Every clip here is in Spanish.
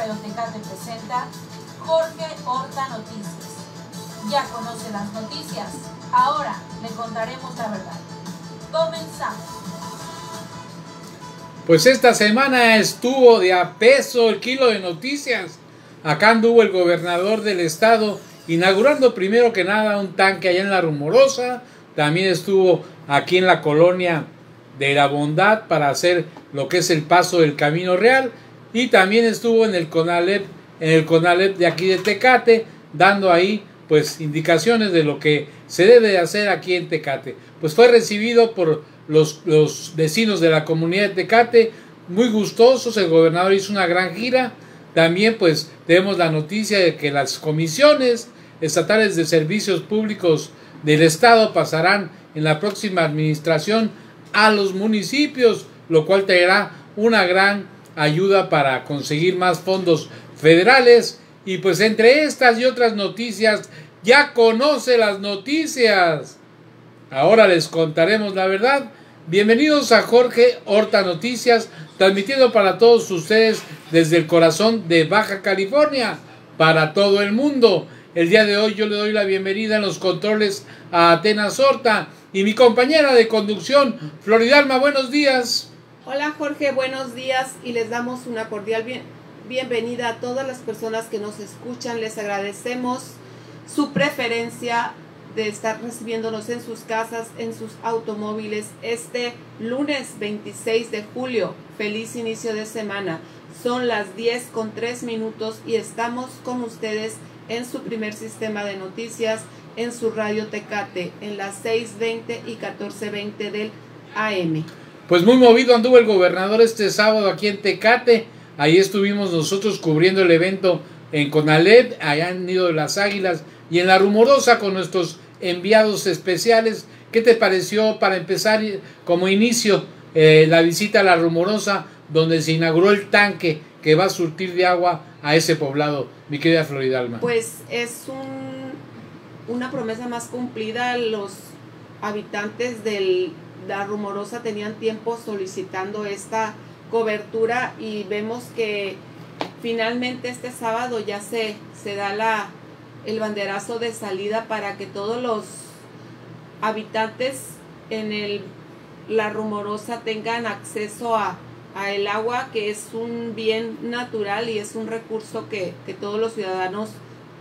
Radio Tecate presenta Jorge Horta Noticias. Ya conoce las noticias, ahora le contaremos la verdad. Comenzamos. Pues esta semana estuvo de a peso el kilo de noticias. Acá anduvo el gobernador del estado inaugurando primero que nada un tanque allá en la Rumorosa. También estuvo aquí en la colonia de la Bondad para hacer lo que es el paso del Camino Real. Y también estuvo en el CONALEP, en el CONALEP de aquí de Tecate, dando ahí pues indicaciones de lo que se debe de hacer aquí en Tecate. Pues fue recibido por los, los vecinos de la comunidad de Tecate, muy gustosos, el gobernador hizo una gran gira. También pues tenemos la noticia de que las comisiones estatales de servicios públicos del Estado pasarán en la próxima administración a los municipios, lo cual traerá una gran ayuda para conseguir más fondos federales. Y pues entre estas y otras noticias, ya conoce las noticias. Ahora les contaremos la verdad. Bienvenidos a Jorge Horta Noticias, transmitiendo para todos ustedes desde el corazón de Baja California, para todo el mundo. El día de hoy yo le doy la bienvenida en los controles a Atenas Horta y mi compañera de conducción, Floridalma. Buenos días. Hola Jorge, buenos días y les damos una cordial bien, bienvenida a todas las personas que nos escuchan. Les agradecemos su preferencia de estar recibiéndonos en sus casas, en sus automóviles este lunes 26 de julio. Feliz inicio de semana. Son las 10 con 3 minutos y estamos con ustedes en su primer sistema de noticias, en su radio Tecate, en las 6.20 y 14.20 del AM. Pues muy movido anduvo el gobernador este sábado aquí en Tecate. Ahí estuvimos nosotros cubriendo el evento en Conalep, allá en Nido de las Águilas y en La Rumorosa con nuestros enviados especiales. ¿Qué te pareció para empezar como inicio eh, la visita a La Rumorosa donde se inauguró el tanque que va a surtir de agua a ese poblado, mi querida Floridalma? Pues es un, una promesa más cumplida. Los habitantes de La Rumorosa tenían tiempo solicitando esta cobertura y vemos que finalmente este sábado ya se, se da la, el banderazo de salida para que todos los habitantes en el, la rumorosa tengan acceso a, a, el agua que es un bien natural y es un recurso que, que todos los ciudadanos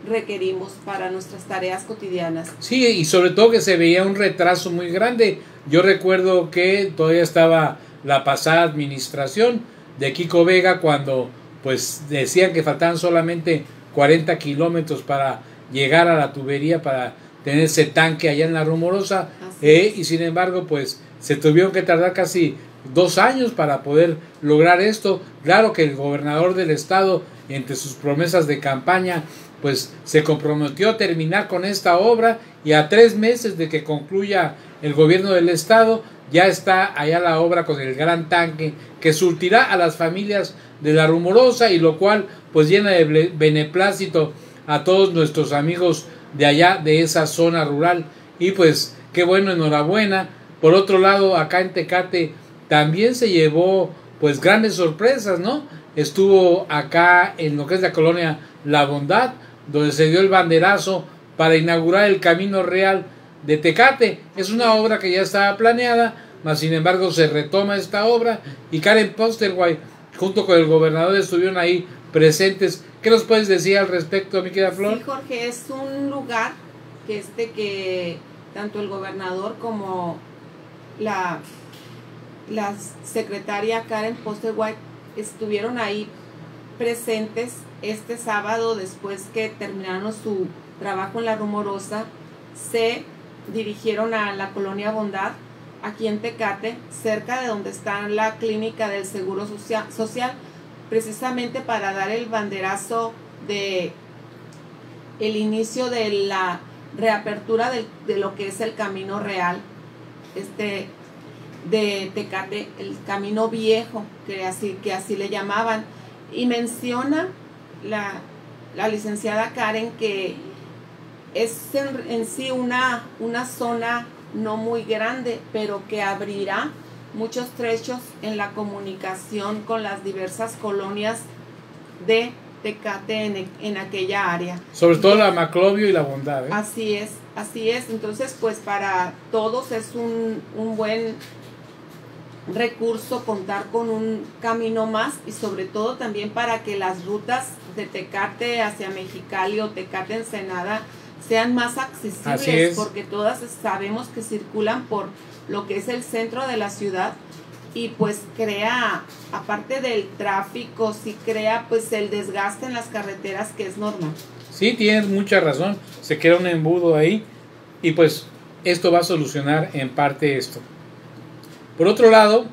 requerimos para nuestras tareas cotidianas. Sí, y sobre todo que se veía un retraso muy grande. Yo recuerdo que todavía estaba la pasada administración de Kiko Vega cuando pues decían que faltaban solamente 40 kilómetros para llegar a la tubería para tener ese tanque allá en la rumorosa eh, y sin embargo pues se tuvieron que tardar casi dos años para poder lograr esto claro que el gobernador del estado entre sus promesas de campaña pues se comprometió a terminar con esta obra y a tres meses de que concluya el gobierno del estado ya está allá la obra con el gran tanque que surtirá a las familias de la rumorosa y lo cual pues llena de beneplácito a todos nuestros amigos de allá de esa zona rural. Y pues qué bueno enhorabuena. Por otro lado acá en Tecate también se llevó pues grandes sorpresas no estuvo acá en lo que es la colonia La Bondad donde se dio el banderazo para inaugurar el camino real de Tecate es una obra que ya estaba planeada mas sin embargo se retoma esta obra y Karen Posterwhite junto con el gobernador estuvieron ahí presentes. ¿Qué nos puedes decir al respecto, mi querida Flor? Sí, Jorge, es un lugar que este que tanto el gobernador como la, la secretaria Karen Posterwhite estuvieron ahí presentes este sábado después que terminaron su trabajo en la rumorosa se dirigieron a la colonia Bondad aquí en Tecate, cerca de donde está la clínica del Seguro Social, precisamente para dar el banderazo de el inicio de la reapertura de, de lo que es el camino real, este de Tecate, el camino viejo, que así, que así le llamaban, y menciona la, la licenciada Karen que es en, en sí una, una zona no muy grande, pero que abrirá muchos trechos en la comunicación con las diversas colonias de Tecate en, en aquella área. Sobre todo la Maclovio y la Bondad. ¿eh? Así es, así es. Entonces, pues para todos es un, un buen recurso contar con un camino más y sobre todo también para que las rutas de Tecate hacia Mexicali o Tecate Ensenada sean más accesibles porque todas sabemos que circulan por lo que es el centro de la ciudad y pues crea aparte del tráfico sí crea pues el desgaste en las carreteras que es normal. Sí, tienes mucha razón, se crea un embudo ahí y pues esto va a solucionar en parte esto. Por otro lado,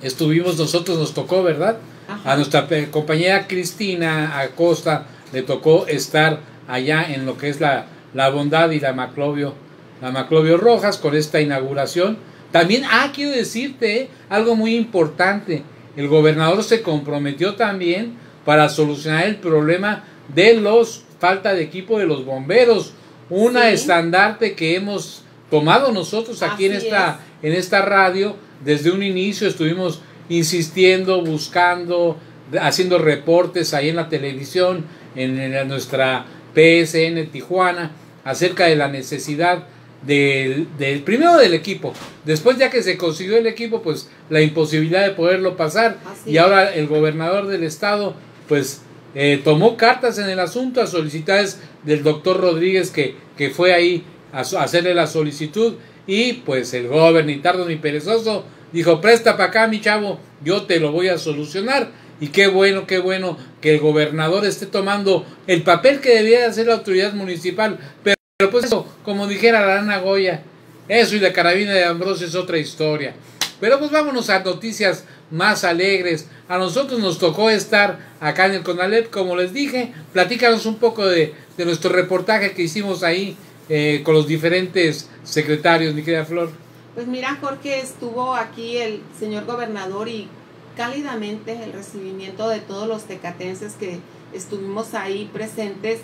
estuvimos nosotros, nos tocó, ¿verdad? A nuestra compañera Cristina Acosta le tocó estar allá en lo que es la, la bondad y la Maclovio, la Maclovio Rojas con esta inauguración. También, ah, quiero decirte eh, algo muy importante. El gobernador se comprometió también para solucionar el problema de los falta de equipo de los bomberos. Una estandarte que hemos tomado nosotros aquí en esta, en esta radio. Desde un inicio estuvimos insistiendo, buscando, haciendo reportes ahí en la televisión, en, nuestra PSN Tijuana, acerca de la necesidad del, del, primero del equipo. Después ya que se consiguió el equipo, pues la imposibilidad de poderlo pasar. y ahora el gobernador del estado, pues eh, tomó cartas en el asunto a solicitadas del doctor Rodríguez que, que fue ahí a, hacerle la solicitud y pues el gobernador ni tardo ni perezoso dijo presta para acá mi chavo yo te lo voy a solucionar y qué bueno qué bueno que el gobernador esté tomando el papel que debía hacer la autoridad municipal pero, pues eso como dijera la Ana Goya eso y la carabina de Ambrosio es otra historia pero pues vámonos a noticias más alegres. A nosotros nos tocó estar acá en el Conalep, como les dije. Platícanos un poco de, de nuestro reportaje que hicimos ahí eh, con los diferentes secretarios, mi querida Flor? Pues mira, Jorge, estuvo aquí el señor gobernador y cálidamente el recibimiento de todos los tecatenses que estuvimos ahí presentes.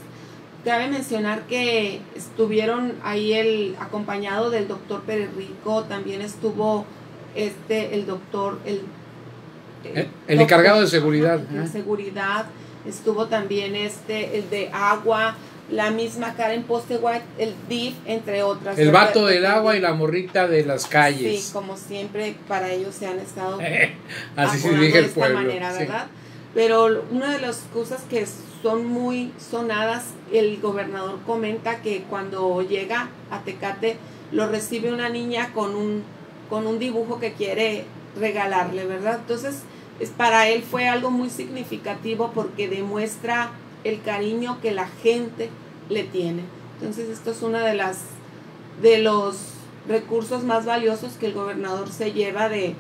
Cabe mencionar que estuvieron ahí el acompañado del doctor Pérez Rico, también estuvo este el doctor el, el, encargado de seguridad, de seguridad, estuvo también este el de agua, la misma Karen Poste White, el DIF, entre otras. El vato del agua y la morrita de las calles. Sí, como siempre, para ellos se han estado así se dije el de esta manera, ¿verdad? Pero una de las cosas que son muy sonadas, el gobernador comenta que cuando llega a Tecate lo recibe una niña con un, con un dibujo que quiere regalarle, ¿verdad? Entonces, es, para él fue algo muy significativo porque demuestra el cariño que la gente le tiene. Entonces esto es una de las de los recursos más valiosos que el gobernador se lleva de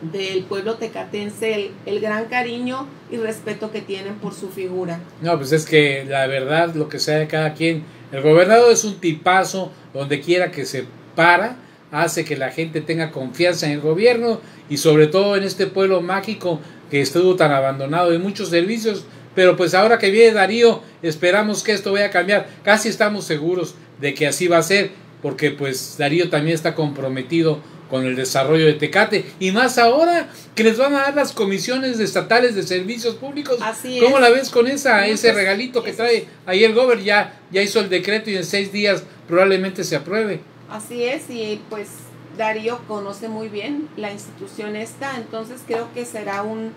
del pueblo tecatense, el, el, gran cariño y respeto que tienen por su figura. No, pues es que la verdad, lo que sea de cada quien, el gobernador es un tipazo, donde quiera que se para, hace que la gente tenga confianza en el gobierno y sobre todo en este pueblo mágico que estuvo tan abandonado de muchos servicios, pero pues ahora que viene Darío, esperamos que esto vaya a cambiar. Casi estamos seguros de que así va a ser, porque pues Darío también está comprometido con el desarrollo de Tecate y más ahora que les van a dar las comisiones estatales de servicios públicos. Así ¿Cómo la ves con esa ese pues, regalito que trae? Ahí el gober ya ya hizo el decreto y en seis días probablemente se apruebe. Así es y pues Darío conoce muy bien la institución esta, entonces creo que será un,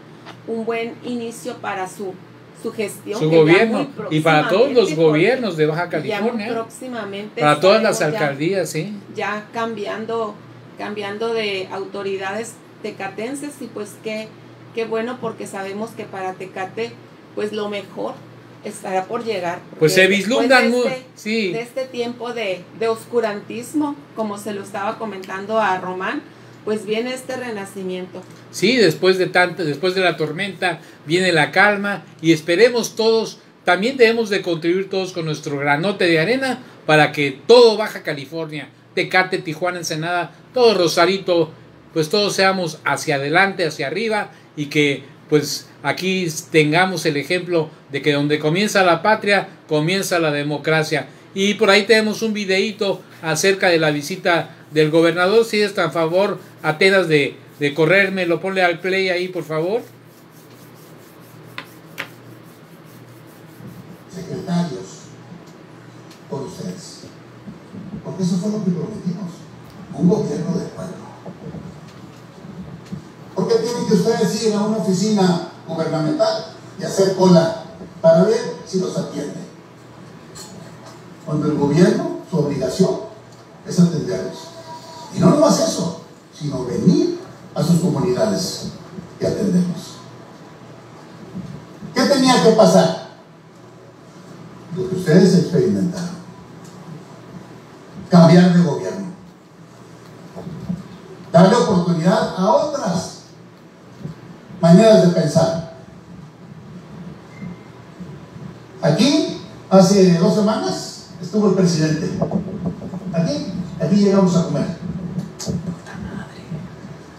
un buen inicio para su su gestión. Su gobierno. Y para todos los gobiernos de Baja California. próximamente. Para todas las alcaldías, sí. Ya cambiando, cambiando de autoridades tecatenses y pues qué, qué bueno porque sabemos que para Tecate pues lo mejor estará por llegar. Pues se vislumbran de este, sí. de este tiempo de, de oscurantismo, como se lo estaba comentando a Román, pues viene este renacimiento. Sí, después de tanto, después de la tormenta viene la calma y esperemos todos, también debemos de contribuir todos con nuestro granote de arena para que todo Baja California, Tecate, Tijuana, Ensenada, todo Rosarito, pues todos seamos hacia adelante, hacia arriba y que pues aquí tengamos el ejemplo de que donde comienza la patria, comienza la democracia. Y por ahí tenemos un videíto acerca de la visita del gobernador, si es tan favor, Atenas, de, de correrme, lo ponle al play ahí, por favor. Secretarios, por ustedes. Porque eso fue lo que prometimos. Un gobierno de pueblo. ¿Por qué tienen que ustedes ir a una oficina gubernamental y hacer cola para ver si los atiende? Cuando el gobierno, su obligación es atenderlos. Y no nomás eso, sino venir a sus comunidades y atenderlos. ¿Qué tenía que pasar? Lo que ustedes experimentaron. Cambiar de gobierno. Darle oportunidad a otras maneras de pensar. Aquí, hace dos semanas, estuvo el presidente. Aquí, aquí llegamos a comer.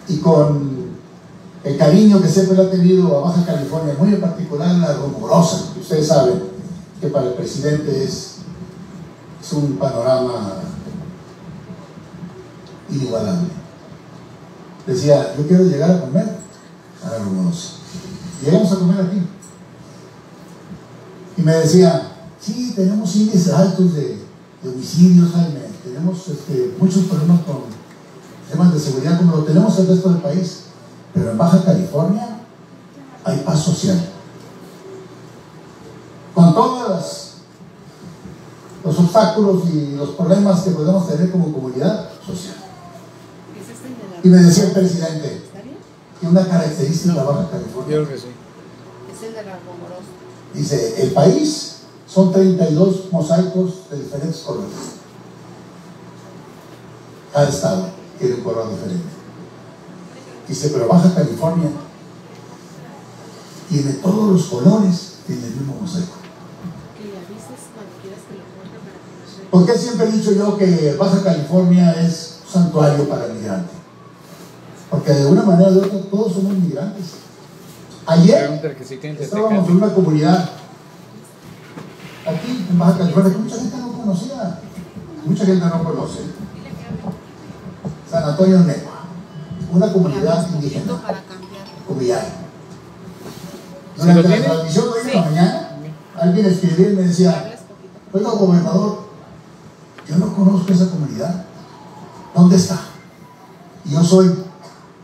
Y con el cariño que siempre ha tenido a Baja California, muy en particular la rumorosa, que ustedes saben que para el presidente es, es un panorama inigualable. Decía, yo quiero llegar a comer a la rumorosa. Llegamos a comer aquí. Y me decía, sí, tenemos índices altos de, de homicidios, Jaime, tenemos este, muchos problemas con temas de seguridad como lo tenemos el resto del país. Pero en Baja California hay paz social. Con todos los obstáculos y los problemas que podemos tener como comunidad social. Y me decía el presidente que una característica de Baja California. Yo creo que sí. Es el de la rumorosa. Dice, el país son 32 mosaicos de diferentes colores. Cada estado tiene un color diferente. Dice, pero Baja California tiene todos los colores en el mismo mosaico. Que le avises cuando quieras que lo ponga para que nos ¿Por qué siempre he dicho yo que Baja California es un santuario para el migrante? Porque de una manera o de otra todos somos migrantes. Ayer estábamos en una comunidad aquí en Baja California que mucha gente no conocía, mucha gente no conoce. Antonio Negua, una comunidad indígena, para cambiar. Cumillay. ¿Sí lo Durante la transmisión de hoy en la mañana, alguien escribió y me decía. Oiga, gobernador, yo no conozco esa comunidad. ¿Dónde está? Y yo soy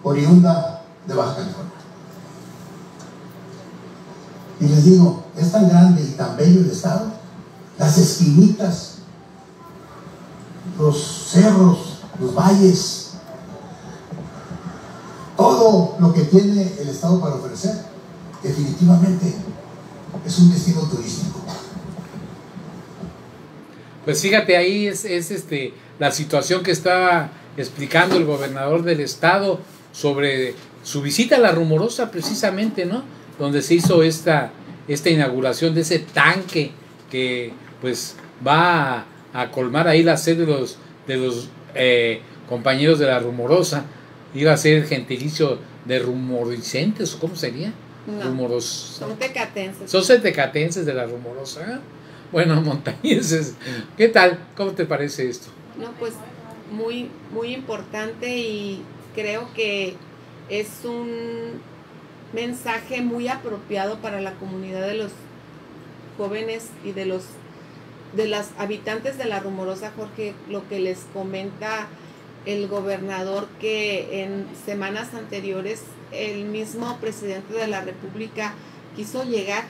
oriunda de Baja California. Y les digo, es tan grande y tan bello el estado, las esquinitas, los cerros, los valles, lo que tiene el estado para ofrecer, definitivamente es un destino turístico. Pues fíjate, ahí es, es este la situación que estaba explicando el gobernador del estado sobre su visita a la rumorosa precisamente, ¿no? Donde se hizo esta, esta inauguración de ese tanque que pues va a, a colmar ahí la sed de los, de los eh, compañeros de la rumorosa. Iba a ser gentilicio de rumoricentes, ¿o cómo sería? No, Rumoros. son tecatenses. Son tecatenses de la rumorosa. Bueno, montañeses. ¿Qué tal? ¿Cómo te parece esto? No, pues muy, muy importante y creo que es un mensaje muy apropiado para la comunidad de los jóvenes y de los de las habitantes de la rumorosa Jorge lo que les comenta el gobernador que en semanas anteriores el mismo presidente de la república quiso llegar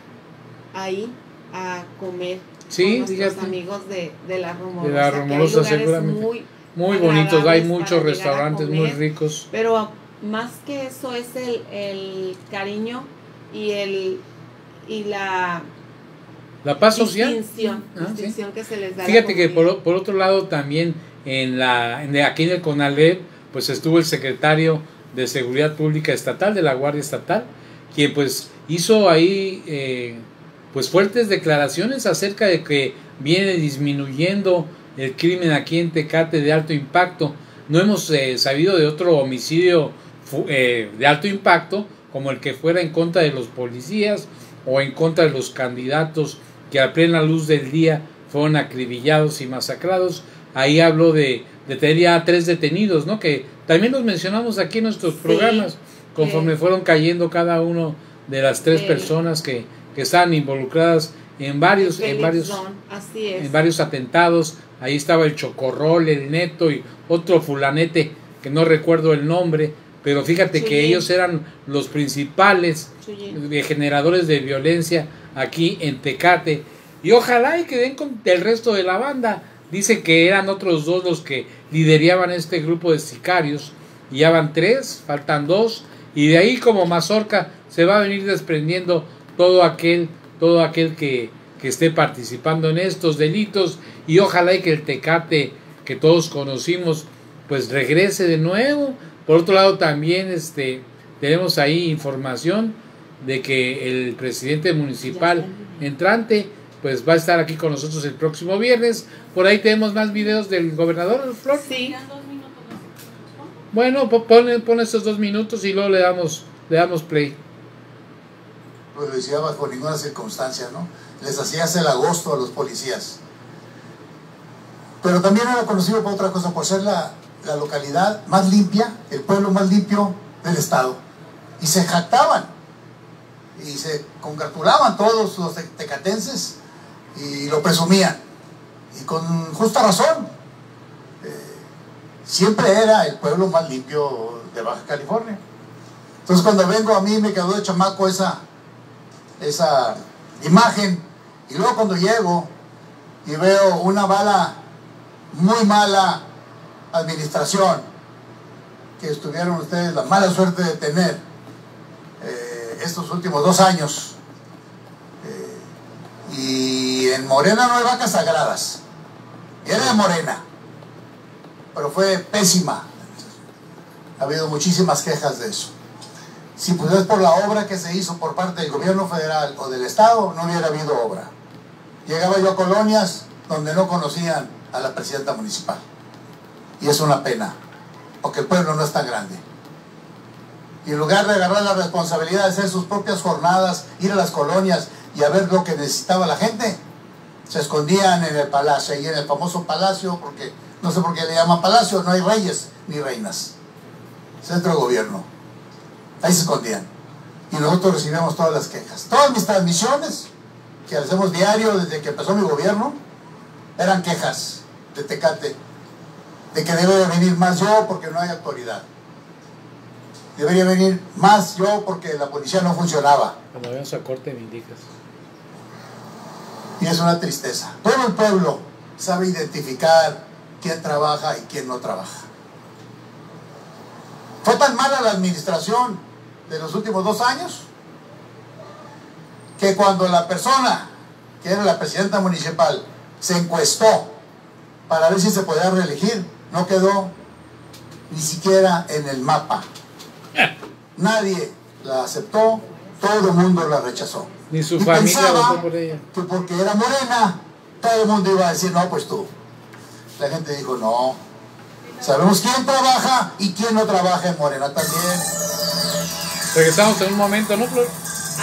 ahí a comer Sí, con nuestros fíjate. amigos de, de la rumorosa, De la que hay Rumorosa, lugares seguramente. muy Muy bonitos, hay muchos restaurantes muy comer. ricos. Pero más que eso es el, el cariño y el y la La paz social. distinción, Ah, sí. distinción que se les da. Fíjate que por, por otro lado también en la aquí en el CONALEP pues estuvo el secretario de Seguridad Pública Estatal de la Guardia Estatal quien pues hizo ahí eh, pues fuertes declaraciones acerca de que viene disminuyendo el crimen aquí en Tecate de alto impacto. No hemos eh, sabido de otro homicidio eh, de alto impacto como el que fuera en contra de los policías o en contra de los candidatos que a plena luz del día fueron acribillados y masacrados. Ahí hablo de, de tener ya tres detenidos, ¿no? Que también los mencionamos aquí en nuestros Sí, programas, conforme que- fueron cayendo cada uno de las tres personas que, que estaban involucradas en varios, en varios, Don, así es. en varios atentados. Ahí estaba el Chocorrol, el Neto y otro fulanete que no recuerdo el nombre, pero fíjate que ellos eran los principales de generadores de violencia aquí en Tecate. Y ojalá y que den con el resto de la banda. Dice que eran otros dos los que lideraban este grupo de sicarios. Y ya van tres, faltan dos. Y de ahí como mazorca se va a venir desprendiendo todo aquel, todo aquel que, que esté participando en estos delitos. Y ojalá y que el Tecate que todos conocimos pues regrese de nuevo. Por otro lado también este tenemos ahí información de que el presidente municipal entrante pues va a estar aquí con nosotros el próximo viernes. Por ahí tenemos más videos del gobernador Flor. Sí. Bueno, po- pon, pon estos dos minutos y luego le damos, le damos play. policía bajo ninguna circunstancia, ¿no? Les hacías el agosto a los policías. Pero también era conocido por otra cosa, por ser la, la localidad más limpia, el pueblo más limpio del estado. Y se jactaban. Y se congratulaban todos los te- tecatenses y lo presumían. Y con justa razón. Eh, siempre era el pueblo más limpio de Baja California. Entonces cuando vengo a mí me quedó de chamaco esa, esa imagen. Y luego cuando llego y veo una mala, muy mala administración que estuvieron ustedes la mala suerte de tener eh, estos últimos dos años. Y en Morena no hay vacas sagradas. Era de Morena, pero fue pésima. Ha habido muchísimas quejas de eso. Si pues es por la obra que se hizo por parte del gobierno federal o del estado, no hubiera habido obra. Llegaba yo a colonias donde no conocían a la presidenta municipal. Y es una pena, porque el pueblo no es tan grande. Y en lugar de agarrar la responsabilidad de hacer sus propias jornadas, ir a las colonias y a ver lo que necesitaba la gente, se escondían en el palacio, y en el famoso palacio, porque no sé por qué le llaman palacio, no hay reyes ni reinas. Centro de gobierno. Ahí se escondían. Y nosotros recibíamos todas las quejas. Todas mis transmisiones, que hacemos diario desde que empezó mi gobierno, eran quejas de Tecate. De que debe de venir más yo porque no hay autoridad. Debería venir más yo porque la policía no funcionaba. Cuando vayamos a corte me indicas. Y es una tristeza. Todo el pueblo sabe identificar quién trabaja y quién no trabaja. Fue tan mala la administración de los últimos dos años que cuando la persona que era la presidenta municipal se encuestó para ver si se podía reelegir, no quedó ni siquiera en el mapa. Nadie la aceptó, todo el mundo la rechazó. Ni su Y familia pensaba votó por ella. que porque era morena, todo el mundo iba a decir, no, pues tú. La gente dijo, no. Sabemos quién trabaja y quién no trabaja en Morena también. Regresamos en un momento, ¿no, Flor?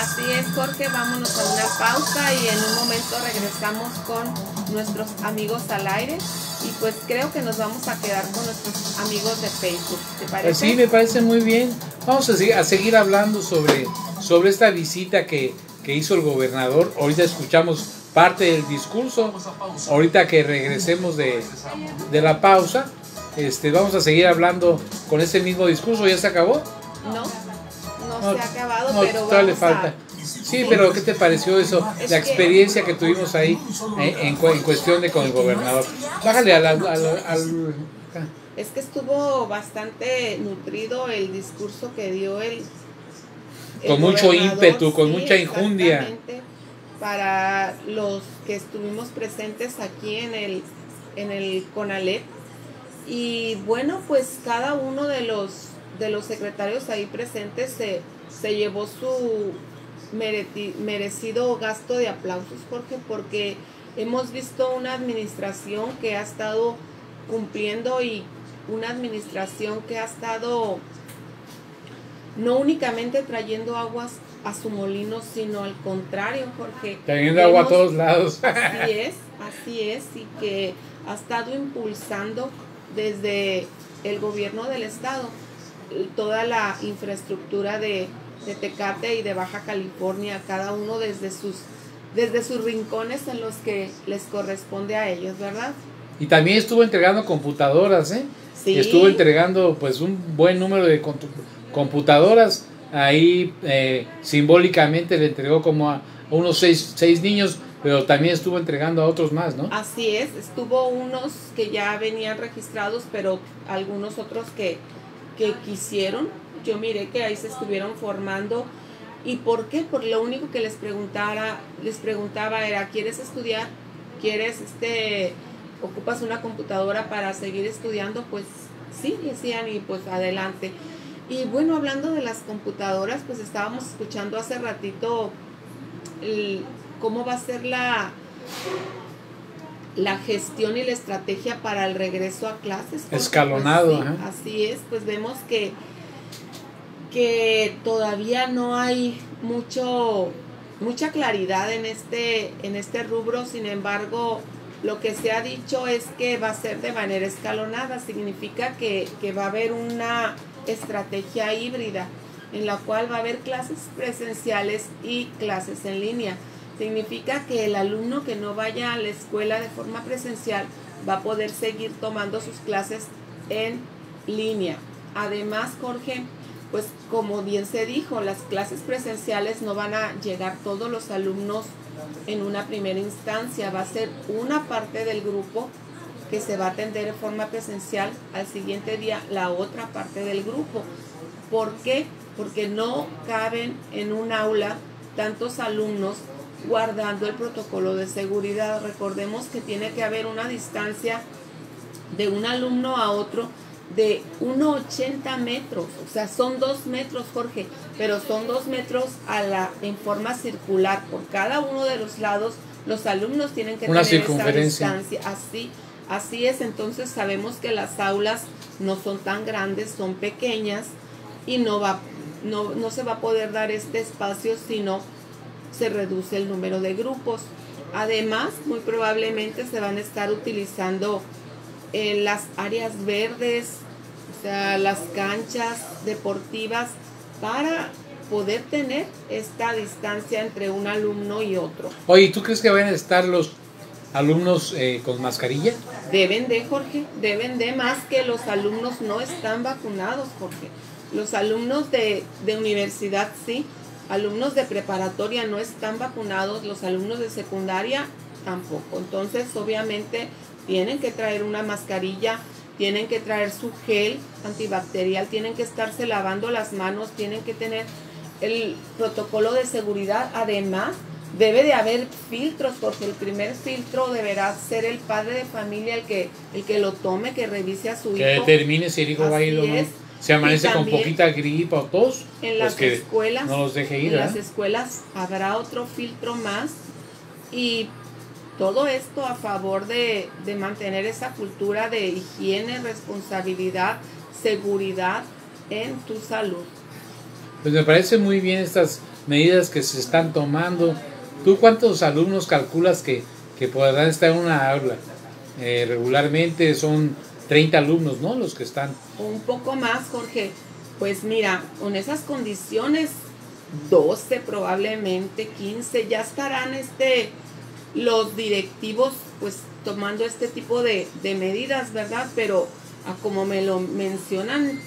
así es, Jorge. Vámonos a una pausa y en un momento regresamos con nuestros amigos al aire. Y pues creo que nos vamos a quedar con nuestros amigos de Facebook. ¿Te Pues parece? sí, me parece muy bien. Vamos a, seguir- a seguir hablando sobre, sobre esta visita que, que hizo el gobernador. Ahorita escuchamos parte del discurso. Ahorita que regresemos de, de la pausa, este, vamos a seguir hablando con ese mismo discurso. ¿Ya se acabó? No, no, No, se ha acabado, no, pero le vamos a- falta. Sí, pero ¿qué te pareció eso? Es La experiencia que tuvimos ahí eh, en, cu- en cuestión de con el gobernador. Bájale al... al- al- al- Es que estuvo bastante nutrido el discurso que dio el. Con mucho ímpetu, con mucha injundia. Para los que estuvimos presentes aquí en el, en el CONALEP. Y bueno, pues cada uno de los, de los secretarios ahí presentes se, se llevó su mereti- merecido gasto de aplausos, Jorge, porque hemos visto una administración que ha estado cumpliendo y una administración que ha estado no únicamente trayendo aguas a su molino, sino al contrario, Jorge. Teniendo agua a todos lados. Así es, así es, y que ha estado impulsando desde el gobierno del estado toda la infraestructura de, de Tecate y de Baja California, cada uno desde sus desde sus rincones en los que les corresponde a ellos, ¿verdad? Y también estuvo entregando computadoras, ¿eh? Sí. Estuvo entregando pues un buen número de contu- computadoras. Ahí eh, simbólicamente le entregó como a unos seis, seis niños, pero también estuvo entregando a otros más, ¿no? Así es, estuvo unos que ya venían registrados, pero algunos otros que, que quisieron. Yo miré que ahí se estuvieron formando. ¿Y por qué? Por lo único que les preguntara, les preguntaba era, ¿quieres estudiar? ¿Quieres este ocupas una computadora para seguir estudiando? Pues sí, decían y pues adelante. Y bueno, hablando de las computadoras, pues estábamos escuchando hace ratito el- cómo va a ser la la gestión y la estrategia para el regreso a clases. porque, Escalonado, pues, sí, ajá. así es, pues vemos que, que todavía no hay mucho, mucha claridad en este, en este rubro, sin embargo, lo que se ha dicho es que va a ser de manera escalonada, significa que, que va a haber una estrategia híbrida en la cual va a haber clases presenciales y clases en línea. Significa que el alumno que no vaya a la escuela de forma presencial va a poder seguir tomando sus clases en línea. Además, Jorge, pues como bien se dijo, las clases presenciales no van a llegar todos los alumnos en una primera instancia, va a ser una parte del grupo que se va a atender de forma presencial, al siguiente día la otra parte del grupo. ¿Por qué? Porque no caben en un aula tantos alumnos guardando el protocolo de seguridad. Recordemos que tiene que haber una distancia de un alumno a otro de 1,80 metros, o sea, son dos metros, Jorge, pero son dos metros a la, en forma circular. Por cada uno de los lados, los alumnos tienen que Una tener esa distancia. Así, así es, entonces sabemos que las aulas no son tan grandes, son pequeñas y no, va, no, no se va a poder dar este espacio si no se reduce el número de grupos. Además, muy probablemente se van a estar utilizando en las áreas verdes, o sea, las canchas deportivas para poder tener esta distancia entre un alumno y otro. Oye, ¿tú crees que van a estar los alumnos eh, con mascarilla? Deben de, Jorge, deben de más que los alumnos no están vacunados, Jorge. Los alumnos de, de universidad sí, alumnos de preparatoria no están vacunados, los alumnos de secundaria tampoco. Entonces, obviamente, tienen que traer una mascarilla, tienen que traer su gel antibacterial, tienen que estarse lavando las manos, tienen que tener el protocolo de seguridad. Además, debe de haber filtros, porque el primer filtro deberá ser el padre de familia el que, el que lo tome, que revise a su Que hijo. determine si el hijo va a ir o no. Si amanece con poquita gripa o tos, En pues las que escuelas, no los deje ir. en las escuelas habrá otro filtro más y todo esto a favor de, de mantener esa cultura de higiene, responsabilidad, seguridad en tu salud. Pues me parece muy bien estas medidas que se están tomando. ¿Tú cuántos alumnos calculas que, que podrán estar en una aula? Eh, regularmente son 30 alumnos, ¿no? Los que están. Un poco más, Jorge. Pues mira, con esas condiciones, 12 probablemente, 15, ya estarán este, los directivos pues tomando este tipo de, de medidas, ¿verdad? Pero a como me lo mencionan,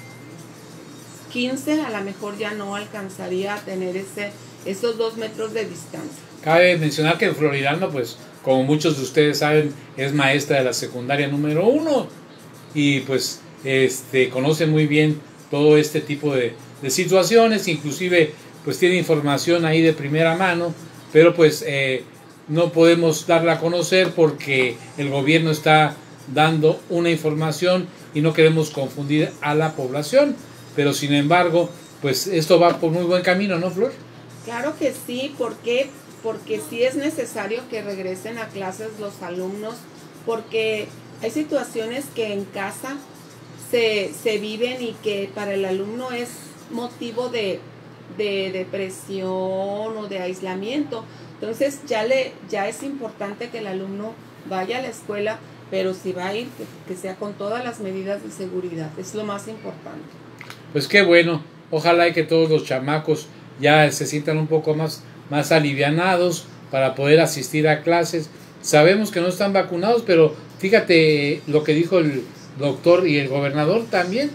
15 a lo mejor ya no alcanzaría a tener ese, esos dos metros de distancia. Cabe mencionar que Floridano, pues, como muchos de ustedes saben, es maestra de la secundaria número uno y pues este conoce muy bien todo este tipo de, situaciones, inclusive pues tiene información ahí de primera mano, pero pues eh, no podemos darla a conocer porque el gobierno está dando una información y no queremos confundir a la población, pero sin embargo, pues esto va por muy buen camino, ¿no, Flor? Claro que sí, ¿por qué? Porque sí es necesario que regresen a clases los alumnos, porque hay situaciones que en casa se, se viven y que para el alumno es motivo de, de depresión o de aislamiento. Entonces ya, le, ya es importante que el alumno vaya a la escuela, pero si va a ir, que, que sea con todas las medidas de seguridad. Es lo más importante. Pues qué bueno, ojalá y que todos los chamacos ya se sientan un poco más, más alivianados para poder asistir a clases. Sabemos que no están vacunados, pero fíjate lo que dijo el doctor y el gobernador también,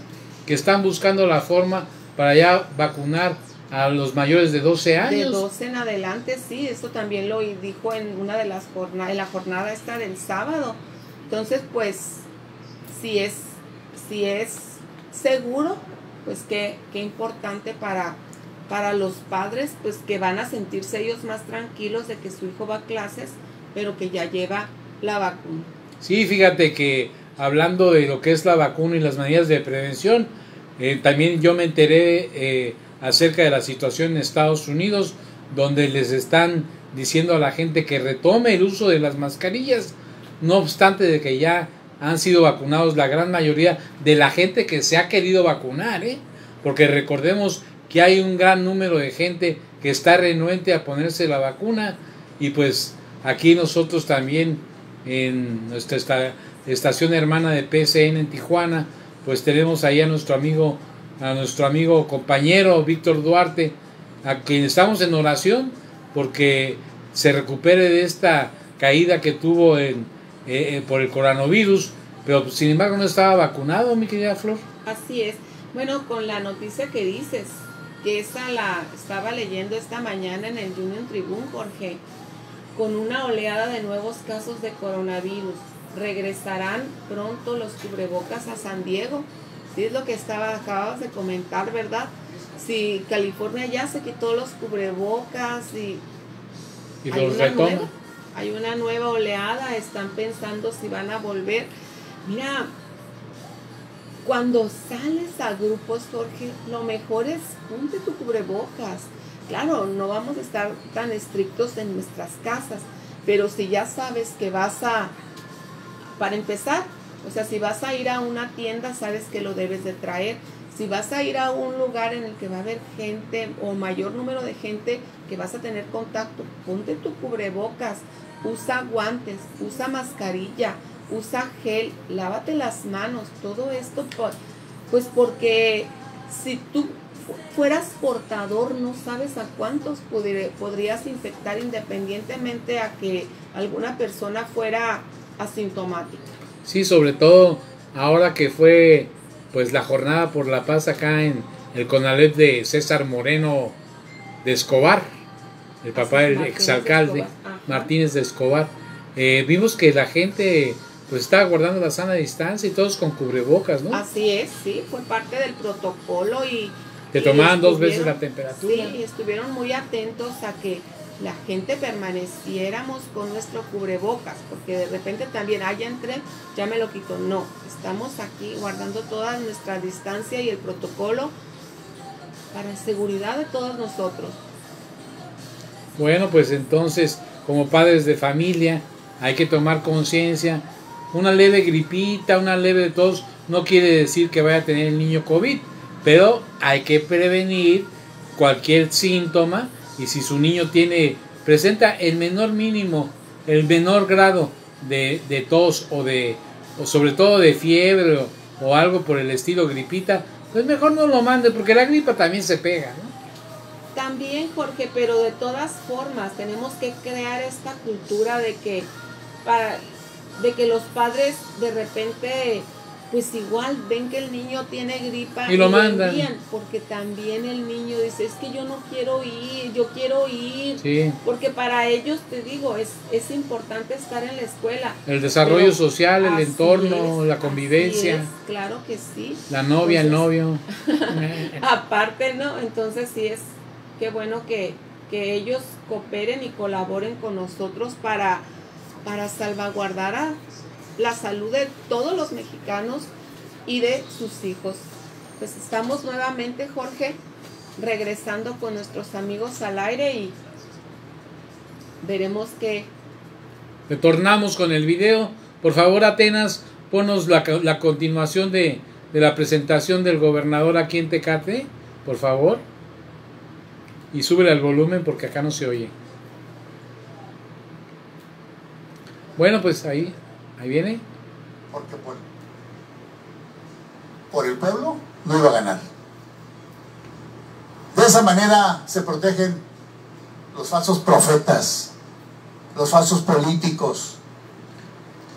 que están buscando la forma para ya vacunar a los mayores de 12 años. De 12 en adelante, sí, esto también lo dijo en una de las jornadas, en la jornada esta del sábado. Entonces, pues, si es, si es seguro, pues qué, qué importante para, para los padres, pues que van a sentirse ellos más tranquilos de que su hijo va a clases, pero que ya lleva la vacuna. Sí, fíjate que hablando de lo que es la vacuna y las medidas de prevención, eh, también yo me enteré eh, acerca de la situación en Estados Unidos, donde les están diciendo a la gente que retome el uso de las mascarillas, no obstante de que ya han sido vacunados la gran mayoría de la gente que se ha querido vacunar, ¿eh? porque recordemos que hay un gran número de gente que está renuente a ponerse la vacuna y pues aquí nosotros también en nuestra estación hermana de PCN en Tijuana, pues tenemos ahí a nuestro amigo a nuestro amigo compañero Víctor Duarte, a quien estamos en oración porque se recupere de esta caída que tuvo en, eh, eh, por el coronavirus, pero sin embargo no estaba vacunado, mi querida Flor. Así es. Bueno, con la noticia que dices, que esa la estaba leyendo esta mañana en el Union Tribune, Jorge, con una oleada de nuevos casos de coronavirus. Regresarán pronto los cubrebocas a San Diego. Sí, es lo que estaba, acababas de comentar, ¿verdad? Si California ya se quitó los cubrebocas y, Y hay una nueva, hay una nueva oleada, están pensando si van a volver. Mira, cuando sales a grupos, Jorge, lo mejor es ponte tu cubrebocas. Claro, no vamos a estar tan estrictos en nuestras casas, pero si ya sabes que vas a, para empezar, o sea, si vas a ir a una tienda, sabes que lo debes de traer. Si vas a ir a un lugar en el que va a haber gente o mayor número de gente que vas a tener contacto, ponte tu cubrebocas, usa guantes, usa mascarilla, usa gel, lávate las manos, todo esto, por- pues porque si tú fu- fueras portador, no sabes a cuántos podri- podrías infectar independientemente a que alguna persona fuera asintomática. Sí, sobre todo ahora que fue pues la jornada por la paz acá en el Conalep de César Moreno de Escobar, el papá del exalcalde. Martínez de Escobar. Eh, vimos que la gente pues estaba guardando la sana distancia y todos con cubrebocas, ¿no? Así es, sí, fue parte del protocolo y... Te tomaban dos veces la temperatura. Sí, y estuvieron muy atentos a que la gente permaneciéramos con nuestro cubrebocas, porque de repente también, ah, ya entré, ya me lo quito. No, estamos aquí guardando toda nuestra distancia y el protocolo para seguridad de todos nosotros. Bueno, pues entonces, como padres de familia, hay que tomar conciencia. Una leve gripita, una leve tos, no quiere decir que vaya a tener el niño COVID, pero hay que prevenir cualquier síntoma y si su niño tiene, presenta el menor mínimo, el menor grado de, de tos o de, o sobre todo de fiebre o, algo por el estilo gripita, pues mejor no lo mande porque la gripa también se pega. También, Jorge, pero de todas formas tenemos que crear esta cultura de que para de que los padres de repente pues igual ven que el niño tiene gripa Y lo mandan. envían, porque también el niño dice, es que yo no quiero ir, yo quiero ir, Sí. porque para ellos, te digo, es, es importante estar en la escuela. El desarrollo Pero social, el entorno, es, la convivencia, es, claro que sí. la novia, el novio. Aparte, ¿no? Entonces sí es qué bueno que, que ellos cooperen y colaboren con nosotros para, para salvaguardar a la salud de todos los mexicanos y de sus hijos. Pues estamos nuevamente, Jorge, regresando con nuestros amigos al aire y veremos que Retornamos con el video. Por favor, Atenas, ponos la, continuación de, de la presentación del gobernador aquí en Tecate, por favor. Y súbele al volumen porque acá no se oye. Bueno, pues ahí, ahí viene. Porque por, por el pueblo no iba a ganar. De esa manera se protegen los falsos profetas los falsos políticos.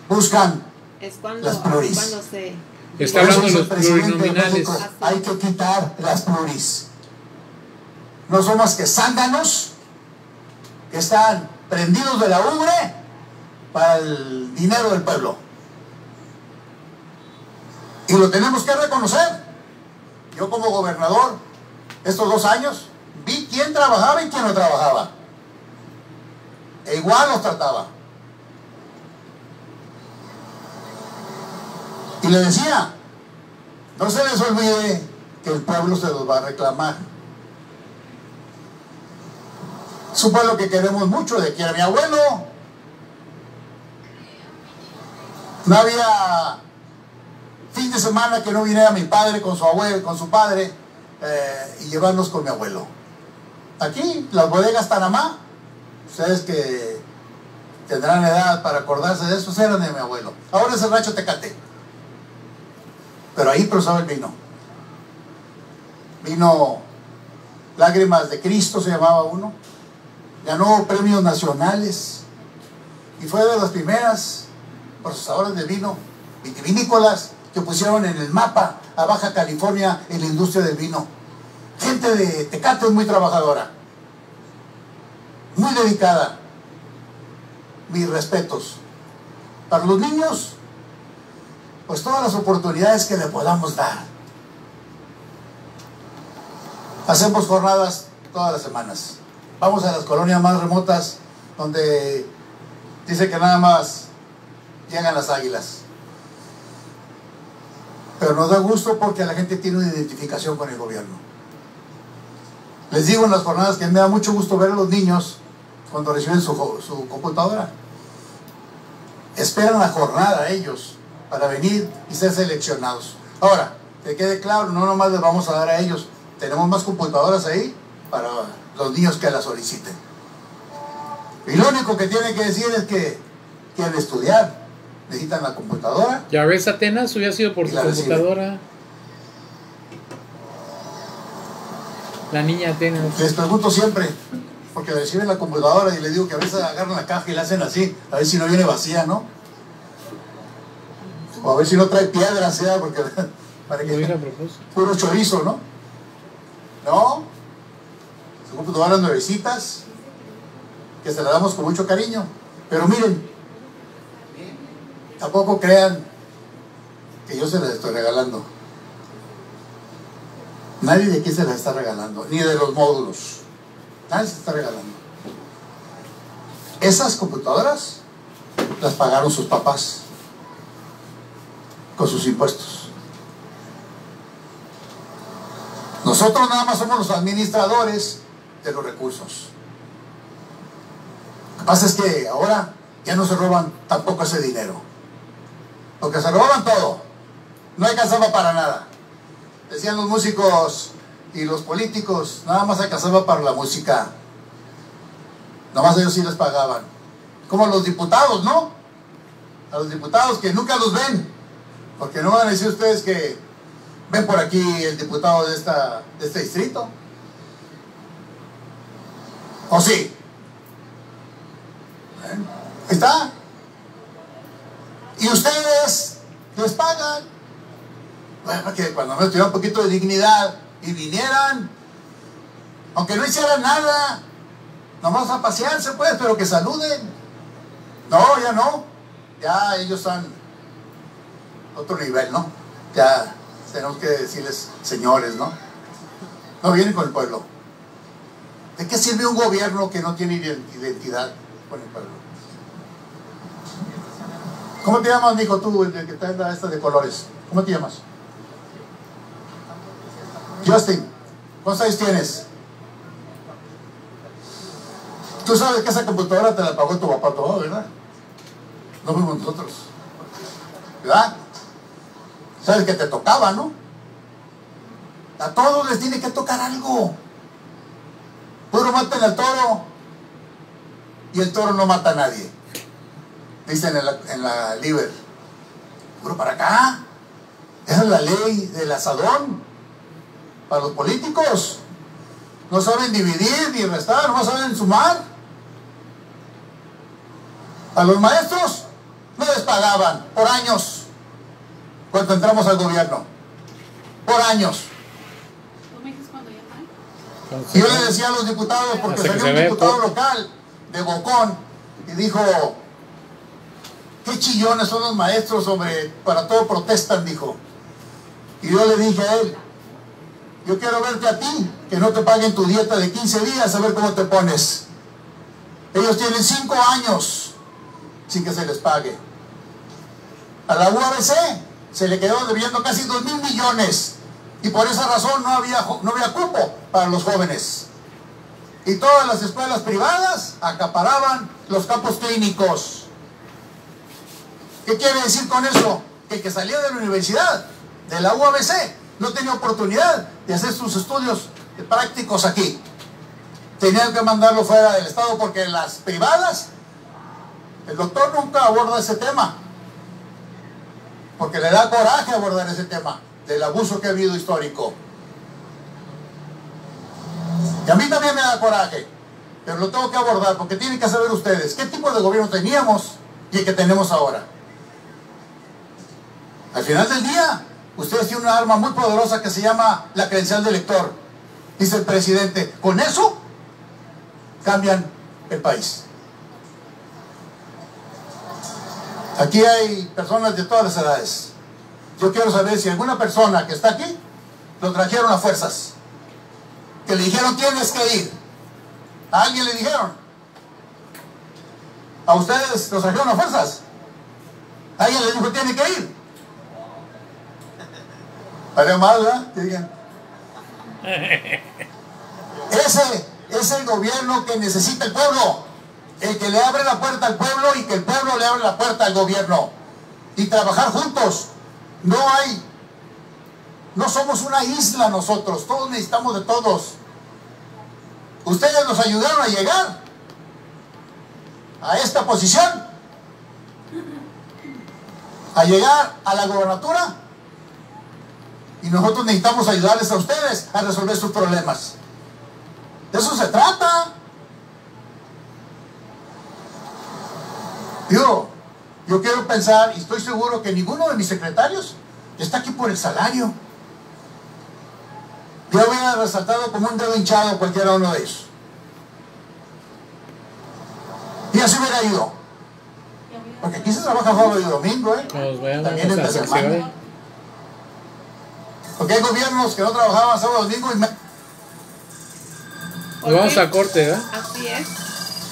Buscan Es cuando, Las pluris. cuando se... Está Por eso hablando de dice los el presidente de plurinominales. México, Hay que quitar las pluris. No son más que zánganos que están prendidos de la ubre para el dinero del pueblo. Y lo tenemos que reconocer. Yo como gobernador, estos dos años, vi quién trabajaba y quién no trabajaba. E igual los trataba. Y le decía, no se les olvide que el pueblo se los va a reclamar. Es un pueblo que queremos mucho, de que era mi abuelo. No había fin de semana que no viniera mi padre con su abuelo, con su padre, eh, y llevarnos con mi abuelo. Aquí, las bodegas Tanamá, ustedes que tendrán edad para acordarse de eso, eran de mi abuelo. Ahora es el rancho Tecate. Pero ahí cruzaba el vino. Vino Lágrimas de Cristo se llamaba uno. Ganó premios nacionales. Y fue de las primeras procesadores de vino vitivinícolas que pusieron en el mapa a Baja California en la industria del vino. Gente de Tecate muy trabajadora. Muy dedicada. Mis respetos. Para los niños, pues todas las oportunidades que le podamos dar. Hacemos jornadas todas las semanas. Vamos a las colonias más remotas donde dice que nada más llegan las águilas. Pero nos da gusto porque la gente tiene una identificación con el gobierno. Les digo en las jornadas que me da mucho gusto ver a los niños cuando reciben su, su computadora. Esperan la jornada ellos para venir y ser seleccionados. Ahora, que quede claro, no nomás les vamos a dar a ellos, tenemos más computadoras ahí para los niños que la soliciten. Y lo único que tienen que decir es que quieren estudiar, necesitan la computadora. Ya ves, Atenas, hubiera sido por tu la recibe. computadora. La niña Atenas. Les pregunto siempre, porque reciben la computadora y les digo que a veces agarran la caja y la hacen así, a ver si no viene vacía, ¿no? O a ver si no trae piedras, ¿ya? Porque para que puro chorizo, ¿no? No, son computadoras nuevecitas que se las damos con mucho cariño. Pero miren, tampoco crean que yo se las estoy regalando. Nadie de aquí se las está regalando, ni de los módulos. Nadie se está regalando. Esas computadoras las pagaron sus papás con sus impuestos. Nosotros nada más somos los administradores de los recursos. Lo que pasa es que ahora ya no se roban tampoco ese dinero. Porque se robaban todo. No alcanzaba para nada. Decían los músicos y los políticos, nada más alcanzaba para la música. Nada más ellos sí les pagaban. Como los diputados, ¿no? A los diputados que nunca los ven. Porque no van a decir ustedes que ven por aquí el diputado de, esta, de este distrito. ¿O sí? Ahí está. Y ustedes les pagan. Bueno, que cuando no tuvieran un poquito de dignidad y vinieran, aunque no hicieran nada, nomás a pasearse pues, pero que saluden. No, ya no. Ya ellos están otro nivel, ¿no? Ya tenemos que decirles señores, ¿no? No vienen con el pueblo. ¿De qué sirve un gobierno que no tiene identidad con el pueblo? ¿Cómo te llamas, Nico, tú, el que trae esta de colores? ¿Cómo te llamas? Justin, ¿cuántos años tienes? Tú sabes que esa computadora te la pagó tu papá todo, ¿verdad? No fuimos nosotros. ¿Verdad? Sabes que te tocaba, ¿no? A todos les tiene que tocar algo. Puro maten al toro. Y el toro no mata a nadie. Dicen en la, en la Liber. Puro para acá. Esa es la ley del asadón. Para los políticos. No saben dividir ni restar, no saben sumar. A los maestros no les pagaban por años cuando entramos al gobierno. Por años. Y yo le decía a los diputados, porque salió un diputado local de Bocón y dijo, qué chillones son los maestros, hombre, para todo protestan, dijo. Y yo le dije a él, yo quiero verte a ti, que no te paguen tu dieta de 15 días, a ver cómo te pones. Ellos tienen 5 años sin que se les pague. A la UABC se le quedó debiendo casi 2 mil millones y por esa razón no había, no había cupo para los jóvenes. Y todas las escuelas privadas acaparaban los campos clínicos. ¿Qué quiere decir con eso? Que el que salía de la universidad, de la UABC, no tenía oportunidad de hacer sus estudios prácticos aquí. Tenían que mandarlo fuera del Estado porque las privadas, el doctor nunca aborda ese tema. Porque le da coraje abordar ese tema del abuso que ha habido histórico. Y a mí también me da coraje, pero lo tengo que abordar porque tienen que saber ustedes qué tipo de gobierno teníamos y el que tenemos ahora. Al final del día, ustedes tienen una arma muy poderosa que se llama la credencial de elector. Dice el presidente, con eso cambian el país. Aquí hay personas de todas las edades. Yo quiero saber si alguna persona que está aquí lo trajeron a fuerzas. Que le dijeron tienes que ir. ¿A alguien le dijeron? ¿A ustedes los trajeron a fuerzas? ¿A alguien le dijo tiene que ir? Para mal, ¿verdad? Que digan. Ese es el gobierno que necesita el pueblo. El que le abre la puerta al pueblo y que el pueblo le abre la puerta al gobierno. Y trabajar juntos. No hay. No somos una isla nosotros. Todos necesitamos de todos. Ustedes nos ayudaron a llegar a esta posición. A llegar a la gobernatura. Y nosotros necesitamos ayudarles a ustedes a resolver sus problemas. De eso se trata. Yo, yo quiero pensar y estoy seguro que ninguno de mis secretarios está aquí por el salario. Yo hubiera resaltado como un dedo hinchado cualquiera uno de ellos. Y así hubiera ido. Porque aquí se trabaja sábado y domingo, ¿eh? También en la semana. Porque hay gobiernos que no trabajaban sábado domingo y me... Nos vamos a corte, ¿verdad? Así es.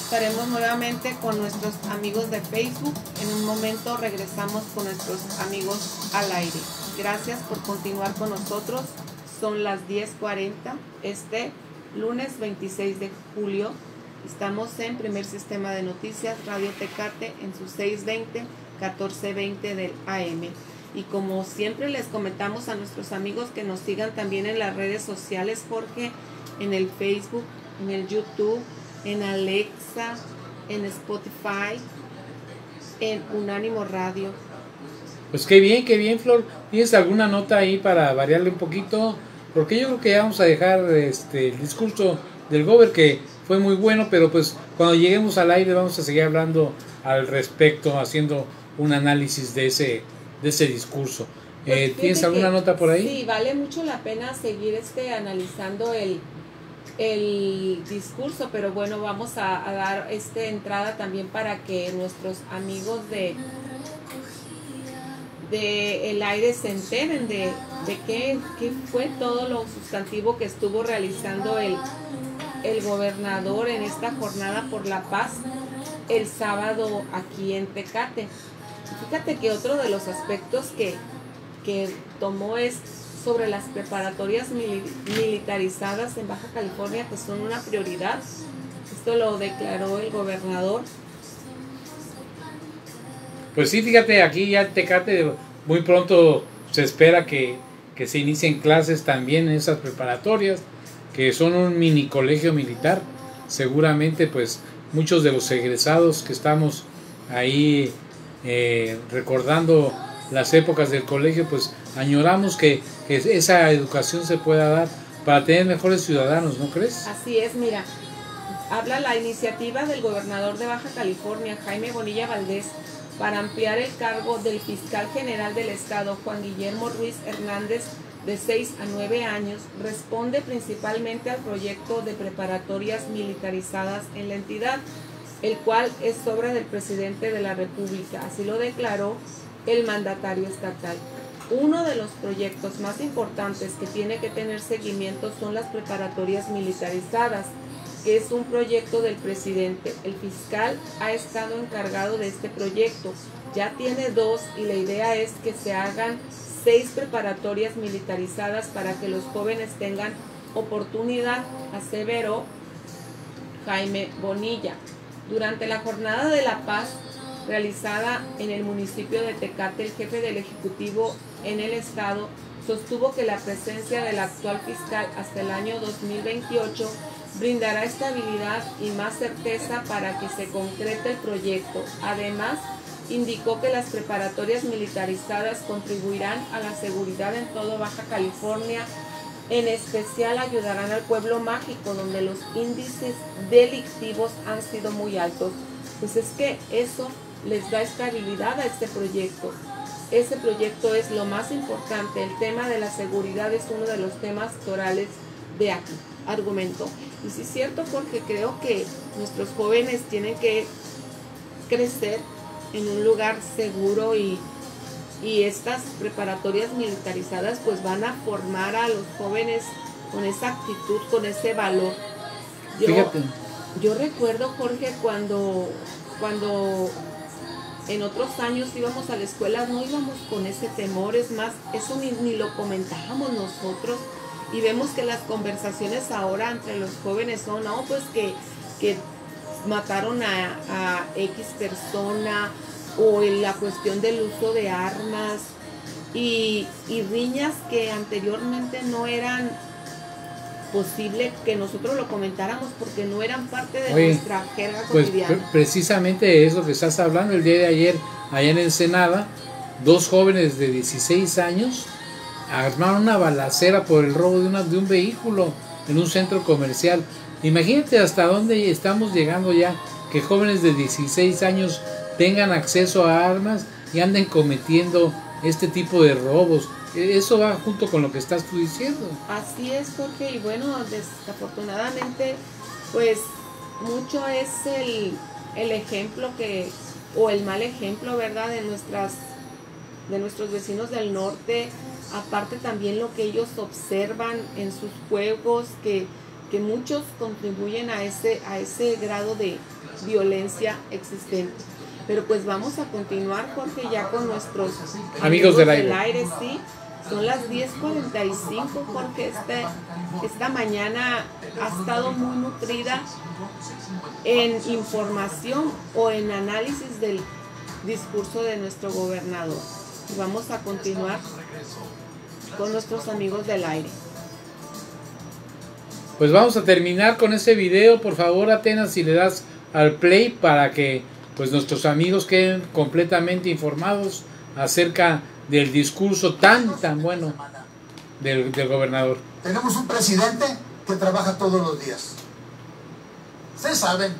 Estaremos nuevamente con nuestros amigos de Facebook. En un momento regresamos con nuestros amigos al aire. Gracias por continuar con nosotros. Son las 10:40 este lunes 26 de julio. Estamos en primer sistema de noticias Radio Tecate en su 620 1420 del AM. Y como siempre les comentamos a nuestros amigos que nos sigan también en las redes sociales, Jorge, en el Facebook, en el YouTube, en Alexa, en Spotify, en Unánimo Radio. Pues qué bien, qué bien, Flor. ¿Tienes alguna nota ahí para variarle un poquito? Porque yo creo que ya vamos a dejar este, el discurso del Gober, que fue muy bueno, pero pues cuando lleguemos al aire vamos a seguir hablando al respecto, haciendo un análisis de ese, de ese discurso. Pues Eh, fíjate ¿Tienes alguna nota por ahí? Sí, vale mucho la pena seguir este analizando el, el discurso, pero bueno, vamos a, a dar este entrada también para que nuestros amigos de de el aire se enteren de, de qué, qué fue todo lo sustantivo que estuvo realizando el, el gobernador en esta jornada por la paz el sábado aquí en Tecate. Fíjate que otro de los aspectos que, que tomó es sobre las preparatorias mili- militarizadas en Baja California, que son una prioridad. Esto lo declaró el gobernador. Pues sí, fíjate, aquí ya Tecate muy pronto se espera que, que se inicien clases también en esas preparatorias, que son un mini colegio militar. Seguramente, pues muchos de los egresados que estamos ahí eh, recordando las épocas del colegio, pues añoramos que, que esa educación se pueda dar para tener mejores ciudadanos, ¿no crees? Así es, mira, habla la iniciativa del gobernador de Baja California, Jaime Bonilla Valdés, para ampliar el cargo del fiscal general del estado, Juan Guillermo Ruiz Hernández, de 6 a 9 años, responde principalmente al proyecto de preparatorias militarizadas en la entidad, el cual es obra del presidente de la República, así lo declaró el mandatario estatal. Uno de los proyectos más importantes que tiene que tener seguimiento son las preparatorias militarizadas, que es un proyecto del presidente. El fiscal ha estado encargado de este proyecto. Ya tiene dos y la idea es que se hagan seis preparatorias militarizadas para que los jóvenes tengan oportunidad, aseveró Jaime Bonilla. Durante la jornada de la paz realizada en el municipio de Tecate, el jefe del Ejecutivo en el Estado sostuvo que la presencia del actual fiscal hasta el año 2028 brindará estabilidad y más certeza para que se concrete el proyecto. Además, indicó que las preparatorias militarizadas contribuirán a la seguridad en todo Baja California. En especial ayudarán al pueblo mágico donde los índices delictivos han sido muy altos. Pues es que eso les da estabilidad a este proyecto. Ese proyecto es lo más importante. El tema de la seguridad es uno de los temas torales de aquí, argumentó. Y sí es cierto porque creo que nuestros jóvenes tienen que crecer en un lugar seguro y, y estas preparatorias militarizadas pues van a formar a los jóvenes con esa actitud, con ese valor. Yo, Fíjate. yo recuerdo, Jorge, cuando, cuando en otros años íbamos a la escuela, no íbamos con ese temor, es más, eso ni, ni lo comentábamos nosotros. Y vemos que las conversaciones ahora entre los jóvenes son, no, pues que, que mataron a, a X persona o en la cuestión del uso de armas y, y riñas que anteriormente no eran posible que nosotros lo comentáramos porque no eran parte de Oye, nuestra jerga Pues cotidiana. pre- precisamente eso que estás hablando el día de ayer, allá en Ensenada, dos jóvenes de 16 años armaron una balacera por el robo de, una, de un vehículo en un centro comercial. Imagínate hasta dónde estamos llegando ya, que jóvenes de 16 años tengan acceso a armas y anden cometiendo este tipo de robos. E- Eso va junto con lo que estás tú diciendo. Así es, Jorge, y bueno, desafortunadamente, pues mucho es el, el ejemplo que, o el mal ejemplo, ¿verdad?, de nuestras, de nuestros vecinos del norte, aparte también lo que ellos observan en sus juegos, que, que muchos contribuyen a ese, a ese grado de violencia existente. Pero pues vamos a continuar, Jorge, ya con nuestros Amigos del aire. sí. Son las 10.45 porque este, esta mañana ha estado muy nutrida en información o en análisis del discurso de nuestro gobernador. Y vamos a continuar con nuestros amigos del aire. Pues vamos a terminar con este video, por favor Atenas, si le das al play para que pues nuestros amigos queden completamente informados acerca del discurso tan tan bueno del, del gobernador. Tenemos un presidente que trabaja todos los días. Ustedes saben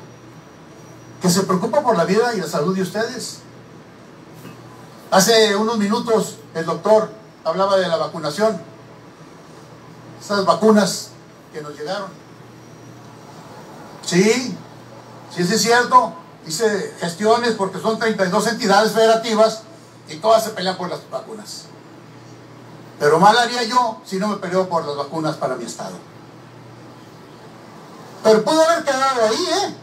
que se preocupa por la vida y la salud de ustedes. Hace unos minutos el doctor hablaba de la vacunación. Esas vacunas que nos llegaron. Sí, sí, sí es cierto. Hice gestiones porque son 32 entidades federativas y todas se pelean por las vacunas. Pero mal haría yo si no me peleo por las vacunas para mi estado. Pero pudo haber quedado ahí, ¿eh?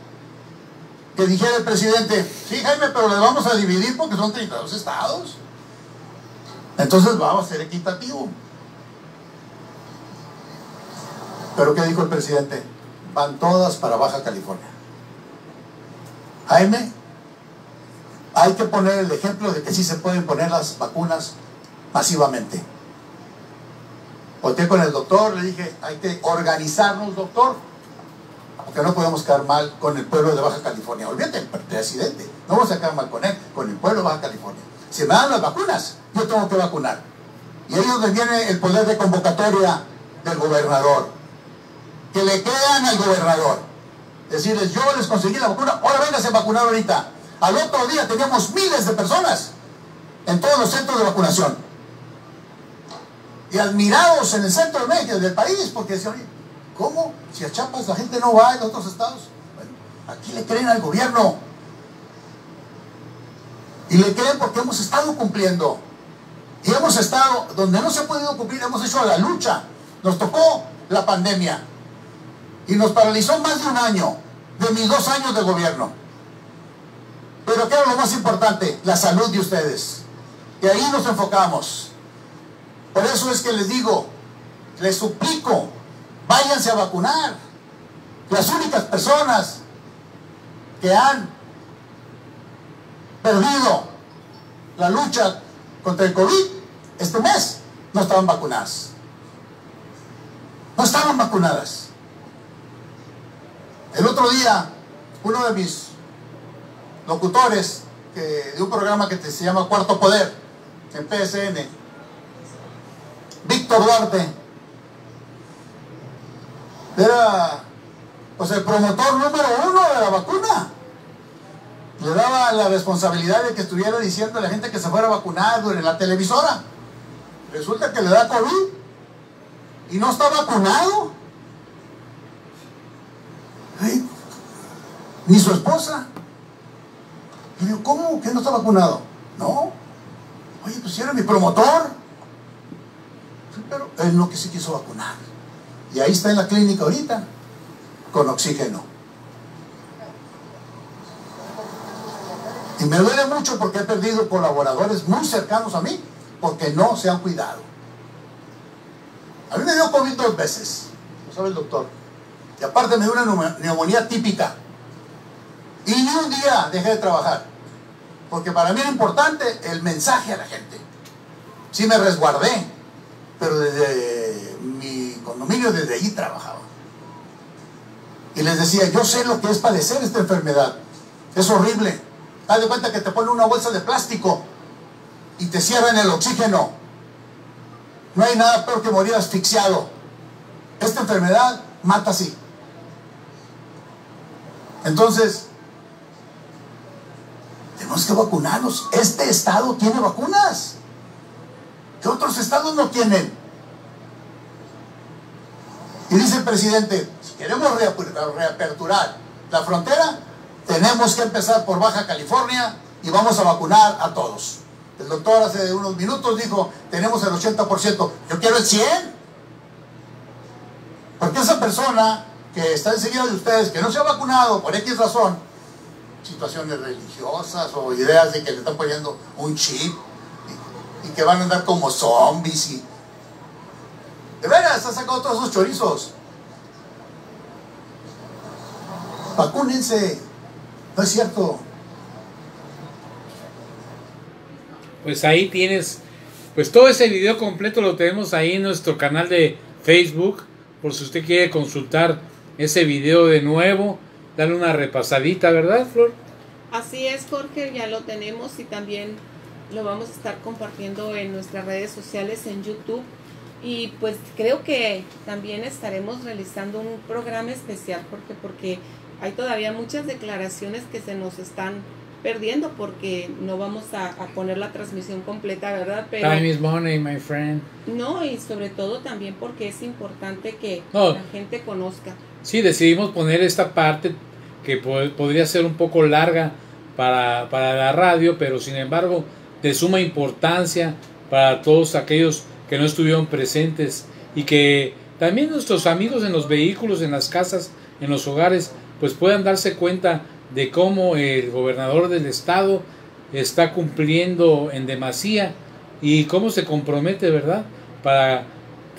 Que dijera el presidente, sí Jaime, pero le vamos a dividir porque son 32 estados. Entonces vamos a ser equitativo. Pero ¿qué dijo el presidente? Van todas para Baja California. Jaime, hay que poner el ejemplo de que sí se pueden poner las vacunas masivamente. Volteé con el doctor, le dije, hay que organizarnos, doctor, porque no podemos quedar mal con el pueblo de Baja California. Olvídate, presidente, no vamos a quedar mal con él, con el pueblo de Baja California. Si me dan las vacunas, yo tengo que vacunar. Y ahí es donde viene el poder de convocatoria del gobernador. Que le crean al gobernador. Decirles, yo les conseguí la vacuna, ahora véngase a vacunar ahorita. Al otro día teníamos miles de personas en todos los centros de vacunación. Y admirados en el centro de México, del país, porque decían, ¿cómo? Si a Chiapas la gente no va en otros estados. Bueno, aquí le creen al gobierno. Y le creen porque hemos estado cumpliendo. Y hemos estado, donde no se ha podido cumplir, hemos hecho la lucha. Nos tocó la pandemia. Y nos paralizó más de un año de mis dos años de gobierno. Pero ¿qué era lo más importante? La salud de ustedes. Y ahí nos enfocamos. Por eso es que les digo, les suplico, váyanse a vacunar. Las únicas personas que han perdido la lucha contra el COVID este mes no estaban vacunadas. No estaban vacunadas. El otro día, uno de mis locutores de un programa que se llama Cuarto Poder, en PSN, Víctor Duarte, era pues, el promotor número uno de la vacuna. Le daba la responsabilidad de que estuviera diciendo a la gente que se fuera a vacunar en la televisora. Resulta que le da COVID y no está vacunado. Ni su esposa. Y digo, ¿cómo? ¿Que no está vacunado? No. Oye, pues si era mi promotor. Pero él no que se quiso vacunar. Y ahí está en la clínica ahorita, con oxígeno. Y me duele mucho porque he perdido colaboradores muy cercanos a mí porque no se han cuidado. A mí me dio COVID dos veces, lo sabe el doctor. Y aparte me dio una neumonía típica. Y ni un día dejé de trabajar. Porque para mí era importante el mensaje a la gente. Sí me resguardé, pero desde mi condominio, desde allí trabajaba. Y les decía, yo sé lo que es padecer esta enfermedad. Es horrible. Haz de cuenta que te ponen una bolsa de plástico y te cierran el oxígeno. No hay nada peor que morir asfixiado. Esta enfermedad mata así. Entonces, tenemos que vacunarnos. Este estado tiene vacunas. Que otros estados no tienen. Y dice el presidente, si queremos reaperturar la frontera, tenemos que empezar por Baja California y vamos a vacunar a todos. El doctor hace unos minutos dijo, tenemos el 80%, yo quiero el 100%. Porque esa persona que está enseguida de ustedes, que no se ha vacunado por X razón, situaciones religiosas o ideas de que le están poniendo un chip y, que van a andar como zombies y... De veras, ha sacado todos esos chorizos. Vacúnense. No es cierto. Pues ahí tienes, pues todo ese video completo lo tenemos ahí en nuestro canal de Facebook, por si usted quiere consultar ese video de nuevo darle una repasadita, ¿verdad, Flor? Así es, Jorge, ya lo tenemos y también lo vamos a estar compartiendo en nuestras redes sociales, en YouTube. Y pues creo que también estaremos realizando un programa especial porque porque hay todavía muchas declaraciones que se nos están perdiendo porque no vamos a, poner la transmisión completa, ¿verdad? Pero, Time is money, my friend. No, y sobre todo también porque es importante que la gente conozca. Sí, decidimos poner esta parte que podría ser un poco larga para, para la radio, pero sin embargo de suma importancia para todos aquellos que no estuvieron presentes y que también nuestros amigos en los vehículos, en las casas, en los hogares, pues puedan darse cuenta de cómo el gobernador del estado está cumpliendo en demasía y cómo se compromete, ¿verdad? Para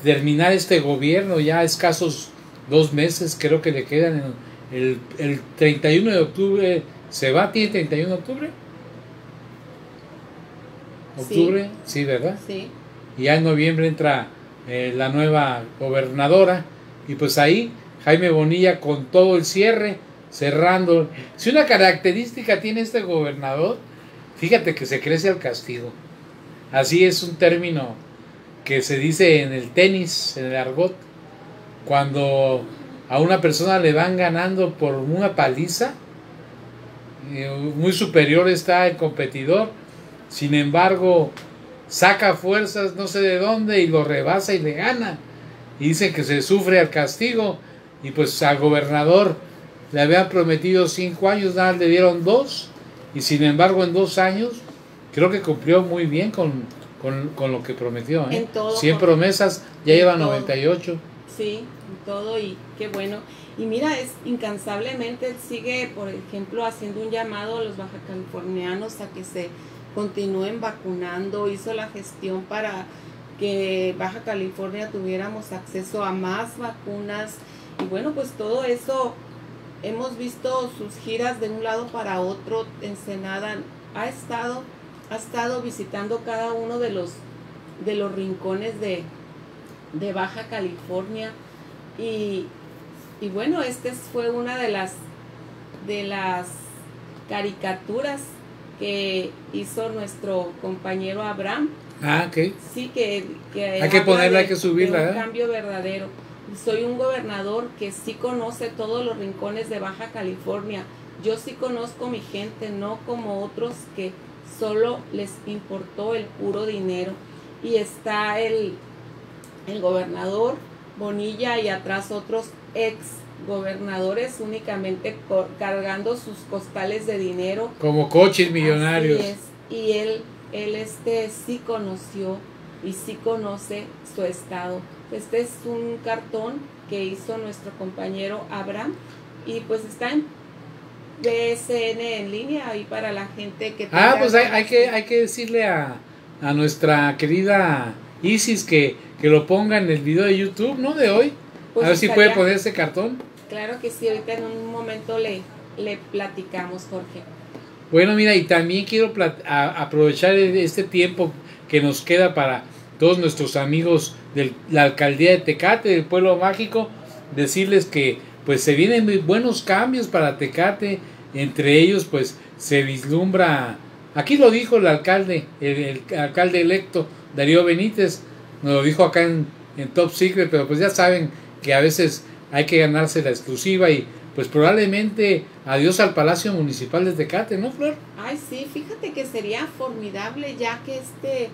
terminar este gobierno, ya escasos dos meses creo que le quedan en el, el 31 de octubre se va, ¿tiene 31 de octubre? ¿Octubre? Sí, ¿verdad? Sí. Y ya en noviembre entra eh, la nueva gobernadora y pues ahí Jaime Bonilla con todo el cierre, cerrando. Si una característica tiene este gobernador, fíjate que se crece al castigo. Así es un término que se dice en el tenis, en el argot, cuando a una persona le van ganando por una paliza. Eh, Muy superior está el competidor. Sin embargo, saca fuerzas no sé de dónde y lo rebasa y le gana. Y dice que se sufre al castigo. Y pues al gobernador le habían prometido cinco años, nada, le dieron dos. Y sin embargo, en dos años, creo que cumplió muy bien con, con, con lo que prometió. ¿eh? En todo, 100 con- promesas, ya lleva todo. 98. Sí, todo y qué bueno. Y mira, es incansablemente sigue, por ejemplo, haciendo un llamado a los baja californianos a que se continúen vacunando. Hizo la gestión para que Baja California tuviéramos acceso a más vacunas. Y bueno, pues todo eso hemos visto sus giras de un lado para otro. Ensenada ha estado, ha estado visitando cada uno de los de los rincones de, de Baja California y, y bueno este fue una de las de las caricaturas que hizo nuestro compañero Abraham Ah, ok. sí que, que Hay que ponerla, hay que subirla, un ¿eh? cambio verdadero soy un gobernador que sí conoce todos los rincones de Baja California yo sí conozco mi gente no como otros que solo les importó el puro dinero y está el el gobernador Bonilla y atrás otros ex gobernadores únicamente cargando sus costales de dinero Como coches millonarios. Así es. Y él, él este sí conoció y sí conoce su estado. Este es un cartón que hizo nuestro compañero Abraham y pues está en BSN en línea ahí para la gente que Ah, pues hay, hay que, hay que decirle a, a nuestra querida Isis que, que lo ponga en el video de YouTube, ¿no? De hoy. pues a ver si puede poner ese cartón. Claro que sí, ahorita en un momento le, le platicamos, Jorge. Bueno, mira, y también quiero aprovechar este tiempo que nos queda para todos nuestros amigos de la alcaldía de Tecate, del pueblo mágico, decirles que pues se vienen muy buenos cambios para Tecate, entre ellos pues se vislumbra, aquí lo dijo el alcalde, el, el alcalde electo Darío Benítez, nos lo dijo acá en, en Top Secret, pero pues ya saben que a veces hay que ganarse la exclusiva y pues probablemente adiós al Palacio Municipal de Tecate, ¿no, Flor? Ay, sí, fíjate que sería formidable ya que este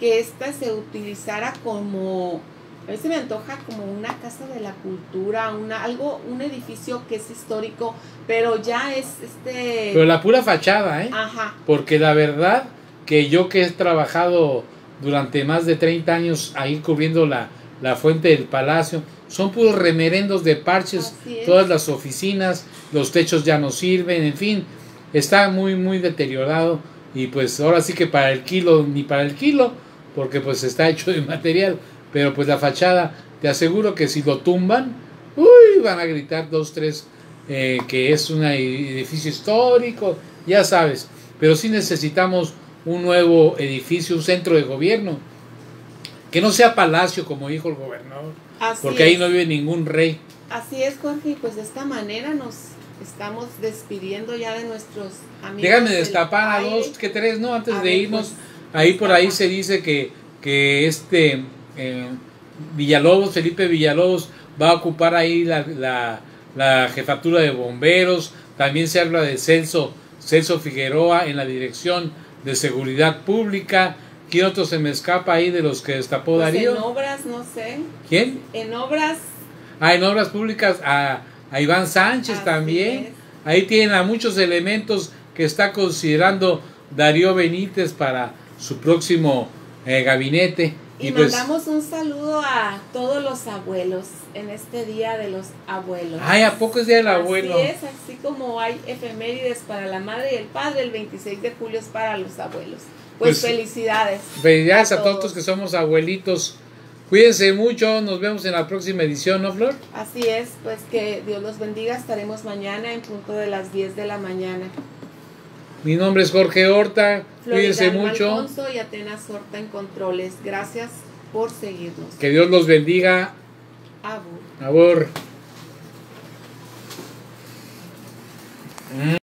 que esta se utilizara como a mí se me antoja como una casa de la cultura, una algo un edificio que es histórico, pero ya es este Pero la pura fachada, ¿eh? ajá, Porque la verdad que yo que he trabajado durante más de 30 años ahí cubriendo la, la fuente del palacio, son puros remerendos de parches, todas las oficinas, los techos ya no sirven, en fin, está muy, muy deteriorado y pues ahora sí que para el kilo, ni para el kilo, porque pues está hecho de material, pero pues la fachada, te aseguro que si lo tumban, uy, van a gritar dos, tres, eh, que es un edificio histórico, ya sabes, pero sí necesitamos un nuevo edificio, un centro de gobierno, que no sea palacio como dijo el gobernador, así porque ahí no vive ningún rey. Así es, Jorge, y pues de esta manera nos estamos despidiendo ya de nuestros amigos. Déjame destapar a dos, que tres, ¿no? Antes A de ver, irnos, pues, ahí por ahí se dice que, que este eh, Villalobos, Felipe Villalobos, va a ocupar ahí la, la, la jefatura de bomberos. También se habla de Celso, Celso Figueroa en la dirección de seguridad pública. ¿Quién otro se me escapa ahí de los que destapó Pues Darío? en obras, no sé. ¿Quién? En obras. Ah, en obras públicas a, a Iván Sánchez así también. es. Ahí tienen a muchos elementos que está considerando Darío Benítez para su próximo eh, gabinete. Y, Y, pues, mandamos un saludo a todos los abuelos en este día de los abuelos. ay, ¿a poco es Día del Abuelo? Así es, así como hay efemérides para la madre y el padre, el 26 de julio es para los abuelos. Pues, Pues, felicidades. Felicidades a, a todos todos. los que somos abuelitos. Cuídense mucho, nos vemos en la próxima edición, ¿no, Flor? Así es, pues que Dios los bendiga. Estaremos mañana en punto de las 10 de la mañana. Mi nombre es Jorge Horta, cuídense mucho, Alfonso y Atenas Horta en controles. Gracias por seguirnos. que Dios los bendiga. Abur. Abur.